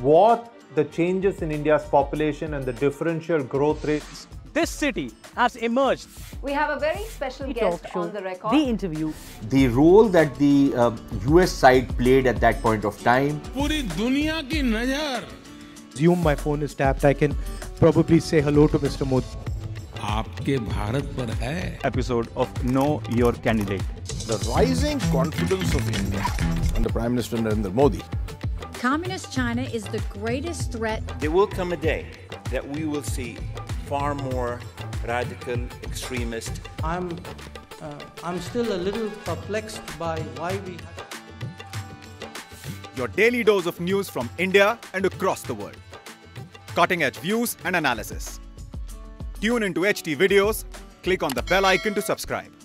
what the changes in India's population and the differential growth rates. This city has emerged. We have a very special guest talk show, on the record. the interview. the role that the uh, US side played at that point of time. पूरी दुनिया की नजर assume my phone is tapped, I can probably say hello to Mr. Modi. आपके भारत पर है episode of Know Your Candidate. the rising confidence of India under Prime Minister Narendra Modi. Communist China is the greatest threat. There will come a day that we will see far more radical extremist. I'm, uh, I'm still a little perplexed by why we. Your daily dose of news from India and across the world. Cutting edge views and analysis. Tune into HT videos, click on the bell icon to subscribe.